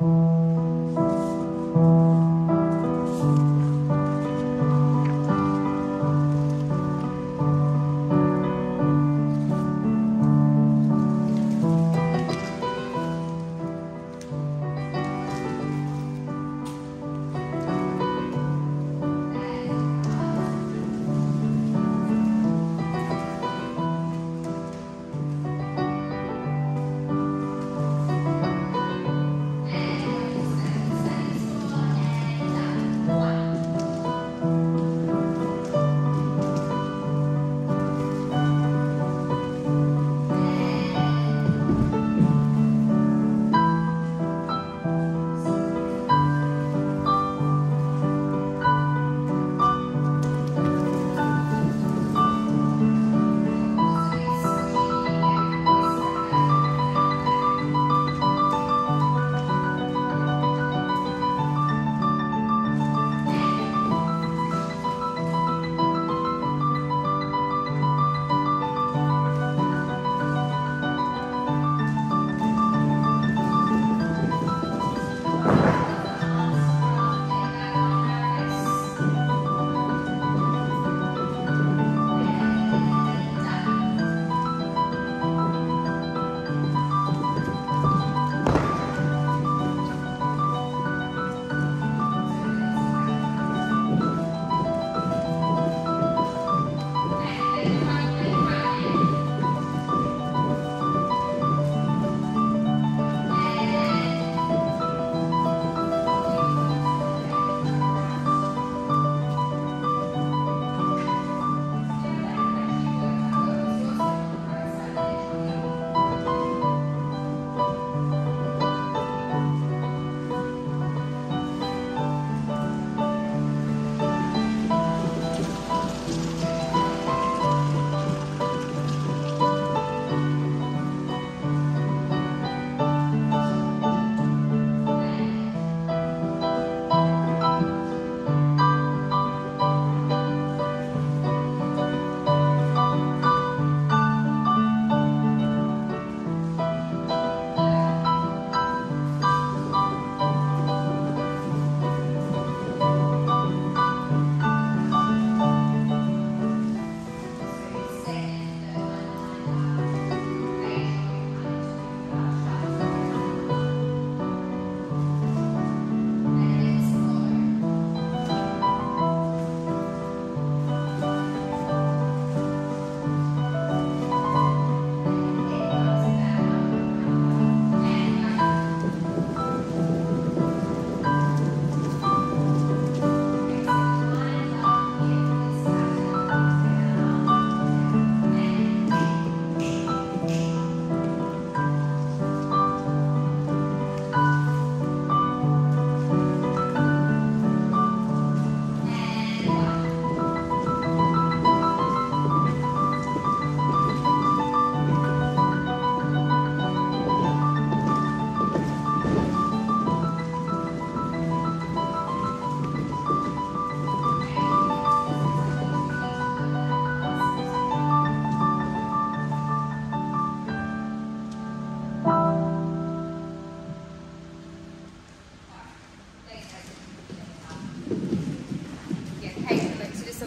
Yeah,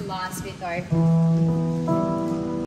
last week or